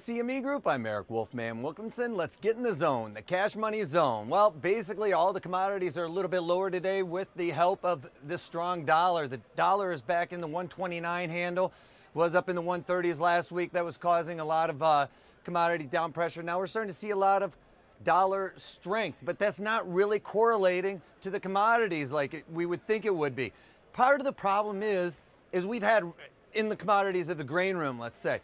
CME Group. I'm Eric Wolfman Wilkinson. Let's get in the zone, the cash money zone. Well, basically, all the commodities are a little bit lower today with the help of this strong dollar. The dollar is back in the 129 handle, was up in the 130s last week. That was causing a lot of uh, commodity down pressure. Now we're starting to see a lot of dollar strength, but that's not really correlating to the commodities like we would think it would be. Part of the problem is, is we've had in the commodities of the grain room, let's say,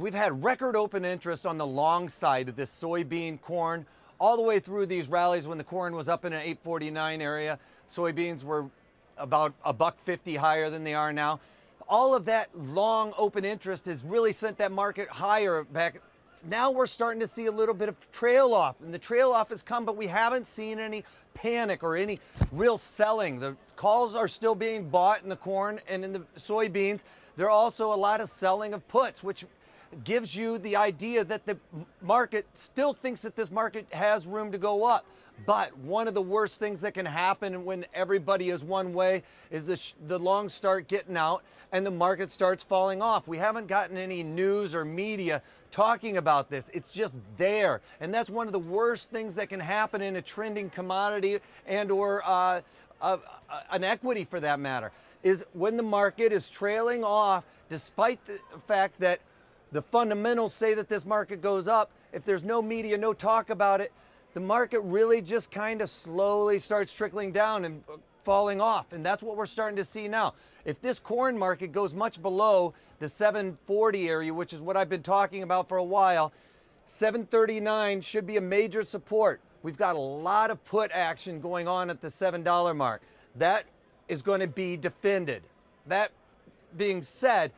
We've had record open interest on the long side of this soybean corn all the way through these rallies when the corn was up in an 849 area. Soybeans were about a buck 50 higher than they are now. All of that long open interest has really sent that market higher back. Now we're starting to see a little bit of trail off, and the trail off has come, but we haven't seen any panic or any real selling. The calls are still being bought in the corn and in the soybeans. There are also a lot of selling of puts, which gives you the idea that the market still thinks that this market has room to go up. But one of the worst things that can happen when everybody is one way is the, the long start getting out and the market starts falling off. We haven't gotten any news or media talking about this. It's just there. And that's one of the worst things that can happen in a trending commodity and or uh, uh, an equity for that matter is when the market is trailing off despite the fact that the fundamentals say that this market goes up. If there's no media, no talk about it, the market really just kind of slowly starts trickling down and uh, falling off. And that's what we're starting to see now. If this corn market goes much below the 740 area, which is what I've been talking about for a while, 739 should be a major support. We've got a lot of put action going on at the $7 mark. That is going to be defended. That being said,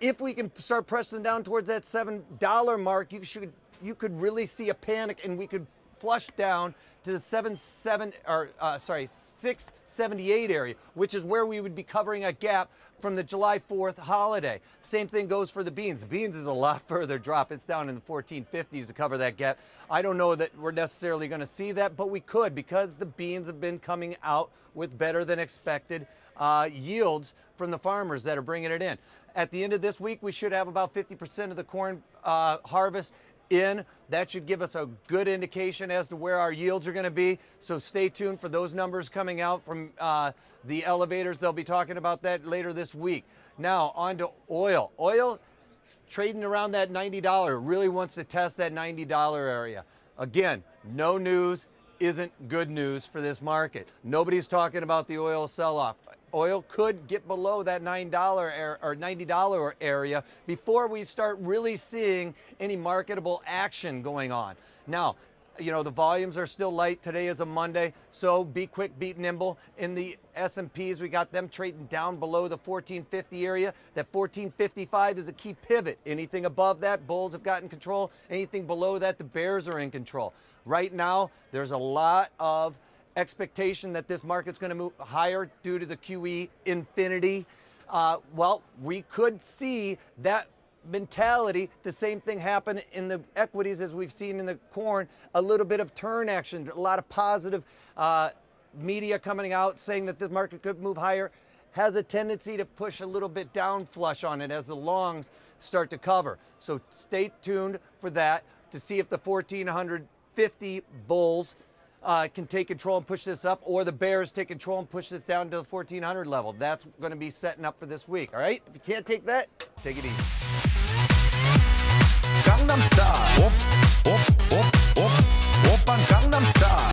if we can start pressing down towards that seven dollar mark, you should you could really see a panic, and we could flush down to the seven seven or uh, sorry six seventy eight area, which is where we would be covering a gap from the July 4th holiday. Same thing goes for the beans. Beans is a lot further drop. It's down in the 1450s to cover that gap. I don't know that we're necessarily going to see that, but we could because the beans have been coming out with better than expected uh, yields from the farmers that are bringing it in. At the end of this week, we should have about 50% of the corn uh, harvest in. That should give us a good indication as to where our yields are going to be. So stay tuned for those numbers coming out from uh, the elevators. They'll be talking about that later this week. Now, on to oil. Oil trading around that $90. Really wants to test that $90 area. Again, no news isn't good news for this market. Nobody's talking about the oil sell off oil could get below that $9 or $90 area before we start really seeing any marketable action going on. Now, you know the volumes are still light. Today is a monday so be quick be nimble. In the s&ps we got them trading down below the 1450 area. That 1455 is a key pivot. Anything above that bulls have gotten control. Anything below that the bears are in control. Right now there's a lot of expectation that this market's going to move higher due to the QE infinity. Uh, well, we could see that mentality, the same thing happen in the equities as we've seen in the corn, a little bit of turn action, a lot of positive uh, media coming out saying that this market could move higher, has a tendency to push a little bit down flush on it as the longs start to cover. So stay tuned for that to see if the 1450 bulls uh, can take control and push this up, or the Bears take control and push this down to the 1400 level. That's going to be setting up for this week. All right. If you can't take that, take it easy. Gangnam Style.